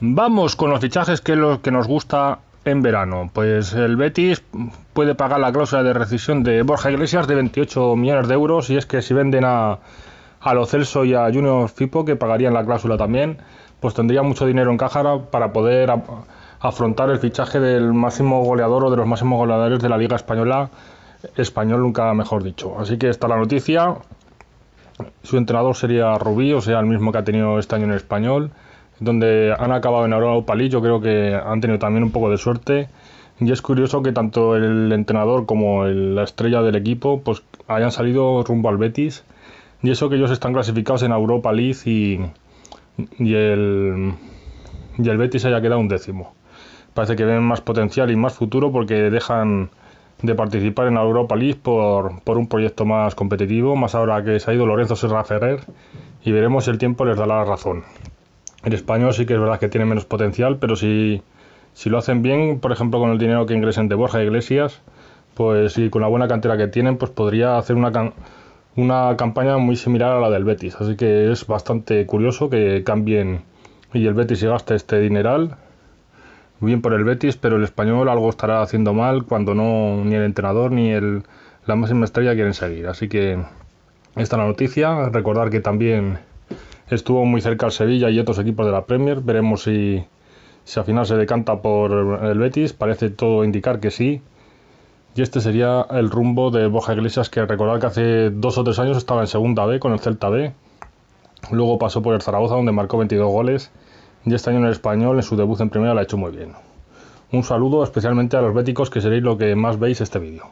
Vamos con los fichajes que es lo que nos gusta en verano. Pues el Betis puede pagar la cláusula de rescisión de Borja Iglesias de 28 millones de euros y es que si venden a, a Lo Celso y a Junior Fipo, que pagarían la cláusula también, pues tendría mucho dinero en caja para poder afrontar el fichaje del máximo goleador o de los máximos goleadores de la Liga Española, español nunca mejor dicho. Así que está la noticia. Su entrenador sería Rubí, o sea, el mismo que ha tenido este año en español, donde han acabado en Europa League. Yo creo que han tenido también un poco de suerte. Y es curioso que tanto el entrenador como la estrella del equipo pues hayan salido rumbo al Betis. Y eso que ellos están clasificados en Europa League y, y el, y el Betis haya quedado un décimo. Parece que ven más potencial y más futuro porque dejan de participar en Europa League por, por un proyecto más competitivo, más ahora que se ha ido Lorenzo Serra Ferrer y veremos si el tiempo les da la razón. El español sí que es verdad que tiene menos potencial, pero si, si lo hacen bien, por ejemplo con el dinero que ingresen de Borja Iglesias, pues y con la buena cantera que tienen, pues podría hacer una, una campaña muy similar a la del Betis. Así que es bastante curioso que cambien y el Betis se gaste este dineral bien por el Betis, pero el español algo estará haciendo mal cuando no ni el entrenador ni el, la máxima estrella quieren seguir. Así que esta es la noticia. Recordar que también estuvo muy cerca el Sevilla y otros equipos de la Premier. Veremos si, si al final se decanta por el Betis. Parece todo indicar que sí. Y este sería el rumbo de Boja Iglesias, que recordar que hace dos o tres años estaba en segunda B con el Celta B. Luego pasó por el Zaragoza, donde marcó 22 goles y este año en el español en su debut en primera lo ha hecho muy bien. Un saludo especialmente a los béticos que seréis lo que más veis este vídeo.